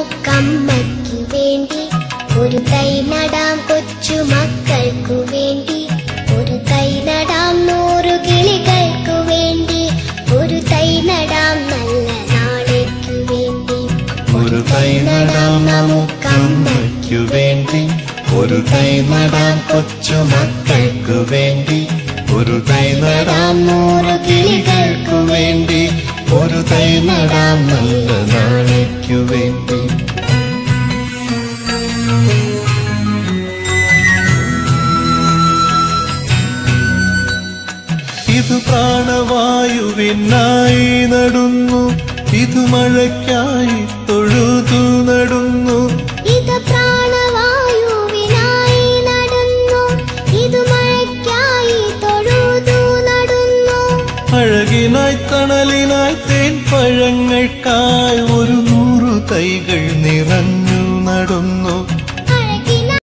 നമുക്കമ്മയ്ക്കു വേണ്ടി ഒരു തൈ നടാം കൊച്ചു മക്കൾക്കു വേണ്ടി. ഒരു തൈ നടാം നൂറു കിളികൾക്കു വേണ്ടി. ഒരു തൈ നടാം നല്ല നാളേക്കു വേണ്ടി. ഒരു തൈ നടാം നമുക്കമ്മയ്ക്കു വേണ്ടി. ഒരു തൈ നടാം കൊച്ചു മക്കൾക്കു വേണ്ടി. ഒരു തൈ നടാം നൂറ് കിളികൾക്കു വേണ്ടി. ഒരു തൈ നടാം നല്ല നാളേക്കു വേണ്ടി. ഇത് പ്രാണവായുവിനായി നടുന്നു? ഇതു മഴയ്ക്കായി തൊഴുതു നടുന്നു. ഇത് പ്രാണവായുവിനായി നടന്നു. ഇത് മഴയ്ക്കായി തൊഴുതു നടന്നു. അഴകിനായി തണലിനായി തേൻ പഴങ്ങൾക്കായി ഒരു നൂറു തൈകൾ നിറഞ്ഞു നടന്നു.